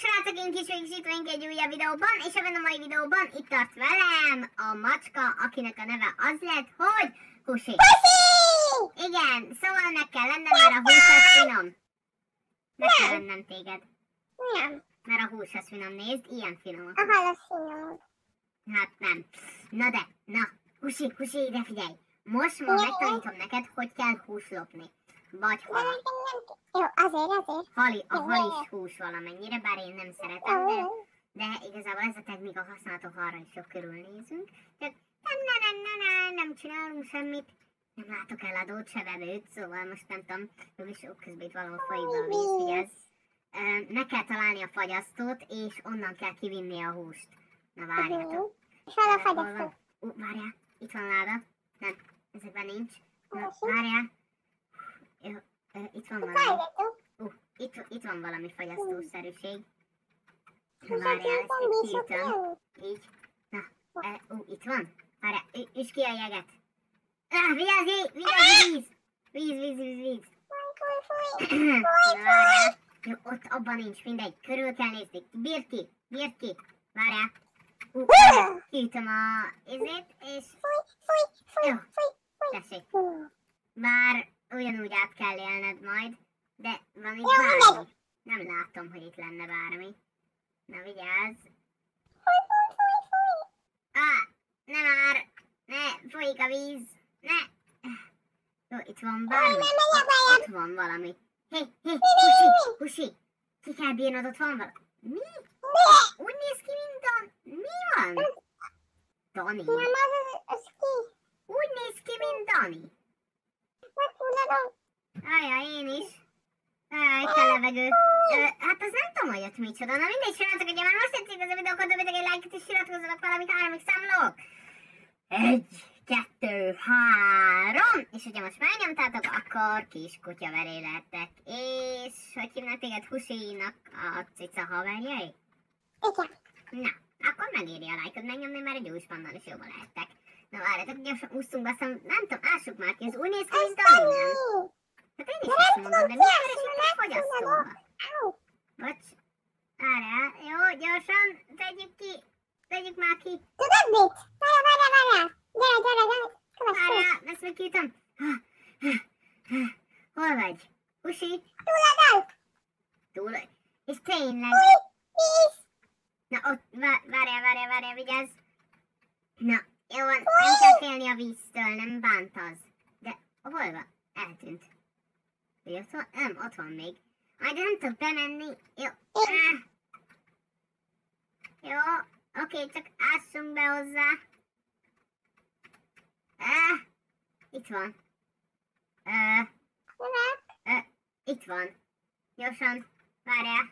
srácok, én kis végzsítvénk egy újabb videóban, és ebben a mai videóban itt tart velem a macska, akinek a neve az lett, hogy Husi. Igen, szóval meg kell lennem, mert a hús az finom. Meg kell lennem téged, Nem, mert a hús az finom, nézd, ilyen finom. a halas finom. Hát nem. Na de, na, Husi, Husi, ide figyelj. Most ma megtanítom neked, hogy kell hús lopni. Vagy De Jó, azért, azért. Hali, a hal is hús valamennyire, bár én nem szeretem, de, de igazából ez a technika használható, ha arra is jobb körülnézünk. Csak nem, nem, nem, nem, nem, nem csinálunk semmit. Nem látok eladót, se vevőt, szóval most nem tudom, úgyis ó, közben itt valahol folyik a víz, vigyázz. Meg kell találni a fagyasztót, és onnan kell kivinni a húst. Na várjatok. És hol a fagyasztó? Ú, várjál, itt van láda. Nem, ezekben nincs. Na, várjál. Ö, itt van valami. Uh, itt, itt van valami fagyasztószerűség. Várjál, ezt kiütöm. Így. Na, e, ú, itt van. Várjál, ü- üss ki a jeget. Ah, vigyázz, vigyázz, víz! Víz, víz, víz, víz. Na, várjál. Jó, ott abban nincs, mindegy. Körül kell nézni. Bírd ki, bírd ki. Várjál. Várjál. Kiütöm a izét, és Fúj, fúj, fúj, fúj, fúj. tessék. Fú. Ugyanúgy át kell élned majd, de van itt Jó, bármi. Nem látom, hogy itt lenne bármi. Na vigyázz. Fúj, fúj, fúj, fúj. Ah, ne már! Ne, folyik a víz! Ne! Jó, itt van Fúj, bármi. Ott, bejebb. ott van valami. Hé, hé, Husi? Husi! Ki kell bírnod, ott van valami. Mi? De. Úgy néz ki, mint a... Mi van? Dani. Nem az, az, az ki. Úgy néz ki, mint Dani. Ajaj, én is. Ajaj, kell levegő. Ö, hát az nem tudom, hogy ott micsoda. Na mindegy, srácok, hogyha már most tetszik ez a videó, akkor dobjatok egy lájkot és iratkozzatok valamit, háromig számolok. Egy, kettő, három. És hogyha most megnyomtátok, akkor kis kutyaveré lettek. És hogy hívnak téged Husinak a cica haverjai? Igen. Na, akkor megéri a lájkot megnyomni, mert egy új spannal is jobban lehettek. Várjatok, gyorsan úsztunk, aztán nem tudom, ássuk már ki, ez úgy néz ki, mint nem? Dani. Hát én is nem mondom, de miért nem a fogyasztóba? Bocs. Várjál, jó, gyorsan, tegyük ki, tegyük már ki. Tudod mit? Várjál, várjál, várjál. Gyere, gyere, gyere. Kövess. Várjál, ezt meg kiütöm. Hol vagy? Husi? Túladal. Túl. És tényleg. Víz. Na ott, vá- várjál, várjál, várjál, vigyázz. Na, jó van, nem kell félni a víztől, nem bánt az. De hol van? Eltűnt. Ő ott van? Nem, ott van még. Majd nem tudok bemenni. Jó. Ah. Jó, oké, csak ássunk be hozzá. Ah. Itt van. Uh, Jövök. itt van. Gyorsan, várjál.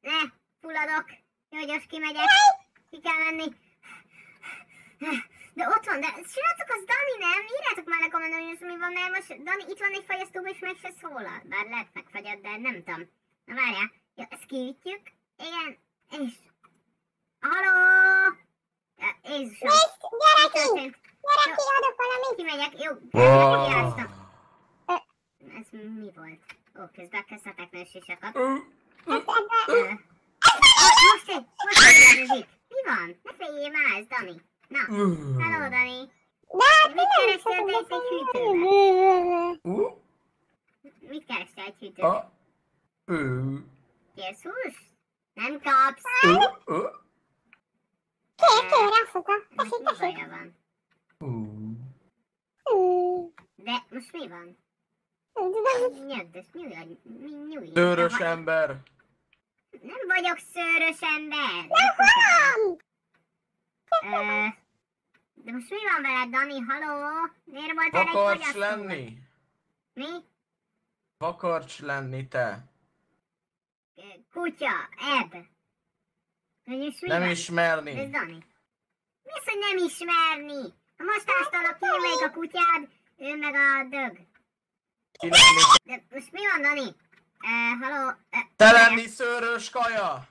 Ne, fulladok. Jó, gyors kimegyek. Ki kell menni. De ott van, de srácok, az Dani nem? Írjátok már a kommentben, hogy ez mi van, mert most Dani itt van egy fagyasztóban, és meg se szólal. Bár lehet megfagyad, de nem tudom. Na várjál. Jó, ezt kiütjük. Igen, és... Halló! Ja, Jézusom, gyere ki. Gyere ki, adok valamit. Kimegyek, jó, Ah. kiástam. Ö. Ez mi volt? Ó, közben kezdhetek nő sisakat. Ezt ebbe. Ö. Ah, Most egy, most egy Mi van? Ne féljél már, ez Dani. Na, hello Dani. De hát Mit mi kerestél te egy beszélni? Uh, Mit kerestél egy hűtőben? a, ö, Kérsz hús? Nem kapsz. ö, ö, Kér, kér. Ennek Tessék, mi tessék. baja van? De most mi van? Nyögd, ezt nyugodj, mi- nyugodj. Szőrös ember. Nem vagyok szőrös ember. Nem van. Ö, De most mi van veled, Dani? Haló? Miért voltál egy Vakarcs lenni. Mi? Vakarcs lenni te. Kutya, Eb. Hogy mi Nem van? Ez ismerni. Dani. Mi az, hogy nem ismerni? Ha most ástalak ki, még a kutyád, ő meg a dög. De most mi van, Dani? Uh, haló? Uh, Te lenni szőrös kaja.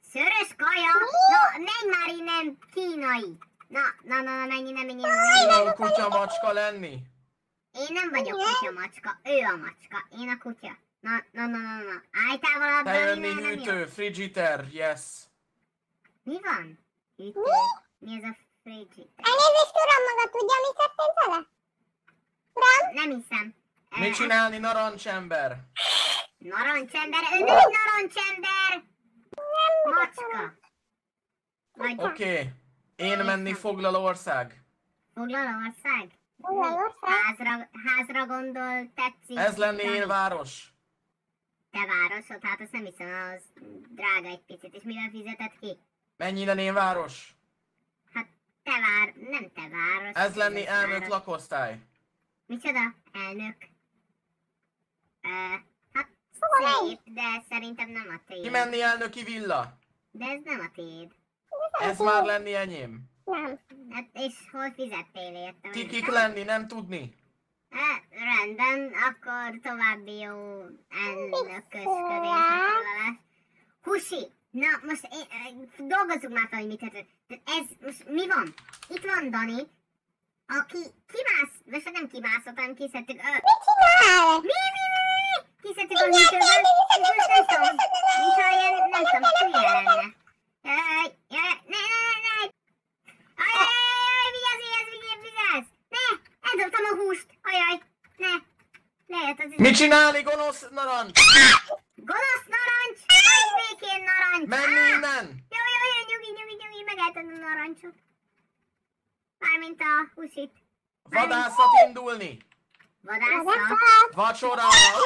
Szörös kaja? Na, menj már innen, kínai. Na, na, na, na, menj innen, menj innen. Jó kutya macska lenni. Én nem vagyok kutya macska, ő a macska, én a kutya. Na, na, na, na, na. Állj távol abban, nem jó. hűtő, frigider, yes. Mi van? Hűtő. Mi ez a frigid? Elnézést, uram, maga tudja, mi történt vele? Uram? Nem hiszem. Mit csinálni, narancsember? Narancsember, ő nem narancsember! Macska. Vagy Oké. Én menni foglalország. foglalország? Foglalország? Házra, házra gondol, tetszik. Ez lenni én város. Te városod, hát azt nem hiszem, az drága egy picit. És mivel fizetett ki? Mennyi lenni én város? Hát te vár, nem te város. Ez lenni város. elnök lakosztály. Micsoda? Elnök? Ö, hát Szóval szép, de szerintem nem a tiéd. Kimenni elnöki villa. De ez nem a tiéd. Ez már lenni enyém. Nem. Hát és hol fizettél érte? Kikik lenni, nem tudni. Hát, rendben, akkor további jó elnökösködés. Husi! Na, most én, ö, dolgozzuk már fel, hogy mit. De Ez, most mi van? Itt van Dani, aki kimász, most nem kimászott, hanem kiszedtük. Ö, Mit csinál? mi, mi, mi, mi, mi? Kiszedtük a műtőből, és most nem tudom, mintha ilyen, nem tudom, hülye lenne. Jaj, jaj, ne, ne, ne, ne! Ajaj, ajaj, vigyázz, vigyázz, vigyázz, vigyázz! Ne! Eldobtam a húst! Ajaj, ne! Lehet az Mit csinálni, gonosz narancs? Gonosz narancs! Hagyj békén narancs! Menni Á! innen! Jó, jó, jó, nyugi, nyugi, nyugi, megelted a narancsot. Mármint a húsit. Vadászat indulni. Vadászat. Vacsora. Ez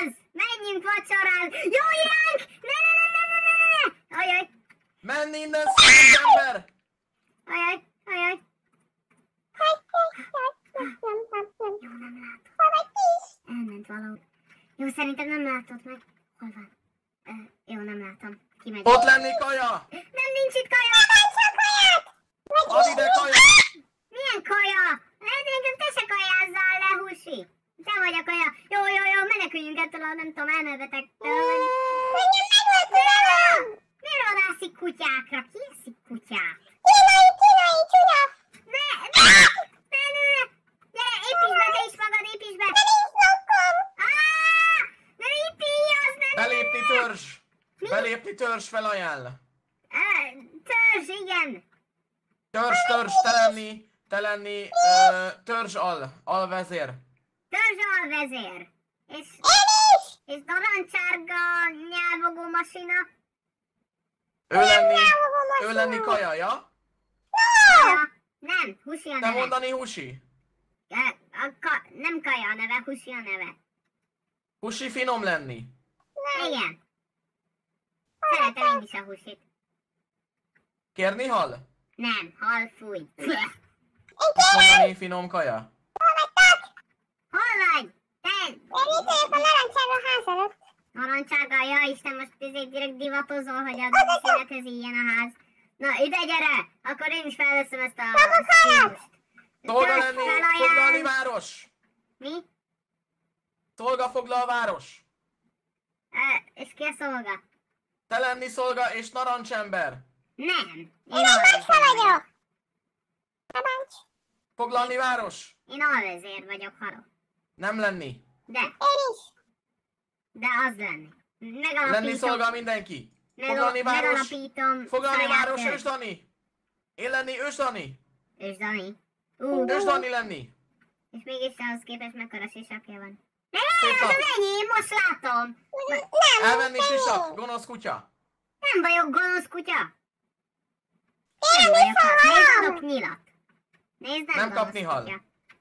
az! Menjünk vacsorázni! Jó iránk! Ne, ne, ne, ne, ne, ne, ne! Ajaj, Menni innen, szíves ember! ajaj, ajaj. Nem, nem, nem. Jó, nem látom. Hol vagy kis? Elment valahol. Jó, látod meg. Hol van? Ö, jó, nem látom. Kimegy. Ott lenni kaja! Nem, nincs itt kaja! Csak olyat! Add ide kaja! Milyen kaja? Hát engem te se kajázzál le, Husi. Te vagy a kaja. Jó, jó, jó, meneküljünk ettől a nem tudom, elmebetegtől. Menjen meg ott, uram! Miért vadászik kutyákra? Ki eszik kutyát? Kínai, kínai, csúnya! Ne, ne, ne, ne, ne. Gyere, építs be, te is magad, építs be. De nincs blokkom! Áh! Ne építs, az ne, ne, ne, Törzs! Belépni törzs felajánl! Ö, Törzs, igen. Törzs, törzs, te lenni, te lenni, ö, törzs al, alvezér. Törzs alvezér. És, Én is! és narancsárga nyelvogó masina. Ő lenni, ő lenni kaja, ja? Kaja. Nem, Husi a Te neve. mondani husi. Ö, A ka, nem Kaja a neve, Husi a neve. Husi finom lenni. Igen. Szeretem én is a Husit. Kérni hal? Nem, hal fúj. Mondani finom kaja. Hol vagy? Te! Én itt vagyok a narancsága ház előtt. Narancsárga, ja Isten, most ezért direkt divatozol, hogy a színethez ilyen a ház. Na, ide gyere! Akkor én is felveszem ezt a stílust. Szolga Törzs lenni, foglalni város. Mi? Szolga foglal város. Ö, és ki a szolga? Te lenni szolga és narancsember. Nem. Én alvezér vagyok. Narancs. Foglalni város. Én alvezér vagyok, halok. Nem lenni. De, Én is. de az lenni. Megalapítom. Lenni szolga mindenki. meg- Foglalni város. Megalapítom. Foglalni város, törzs. ős Dani. Én lenni, ős Dani. És Dani. Ú, Ős Dani lenni. és mégis ahhoz képest mekkora sisakja van. Nem, az enyém, most látom. Nem, Elvenni nem sisak, gonosz kutya. Nem vagyok gonosz kutya. Én Nem vagyok. nyilat. Nézd, nem, Nem gonosz kapni hal. kutya.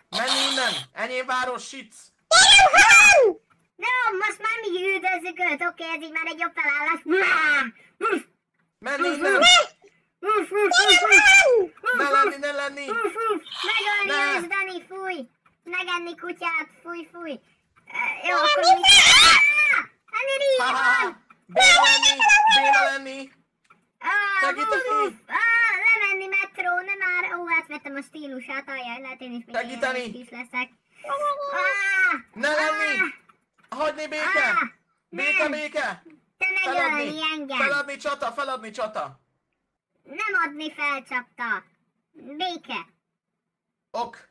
Menni innen. Enyém város, sic. Én nem hallom. No, most már mi üldözzük őt, oké, ez így már egy jobb felállás. Uff, innen. Én uff, nem hallom. Ne lenni, ne lenni. uff, uff. Megölni Ne. ős, Dani, fúj. Megenni kutyát, fúj, fúj. Uh, jó, akkor mi... Ah! Van. Béna lenni, béna lenni. Ah, Segíteni. Ah, lemenni metró, nem már. Ó, átvettem a stílusát, ajjaj, lehet én is még Segíteni. is leszek. Ah, Ne lenni. Hagyni béke. Ah, Béke, béke. te megölni engem. Feladni csata, feladni csata. Nem adni felcsapta. Béke. Ok,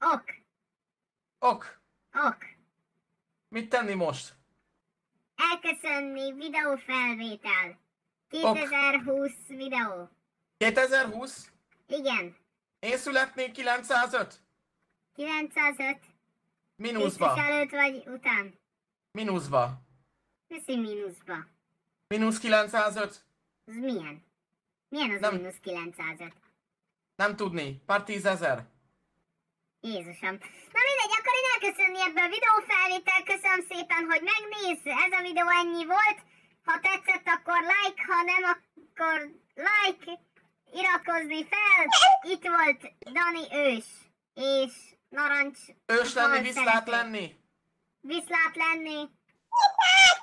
Ok. ok. Ok. Mit tenni most? Elköszönni, videófelvétel. 2020 videó. 2020? Igen. Én születnék 905? 905. Mínuszba. Biztos előtt vagy után? Mínuszba. Viszi mínuszba. Mínusz 905? Az milyen? Milyen az Nem. mínusz 905? Nem tudni. Pár tízezer. Jézusom. Na mindegy, elköszönni ebből a videófelvétel. Köszönöm szépen, hogy megnéz. Ez a videó ennyi volt. Ha tetszett, akkor like, ha nem, akkor like. Iratkozni fel. Itt volt Dani ős. És narancs. Ős lenni, viszlát lenni. Viszlát lenni. Viszlát!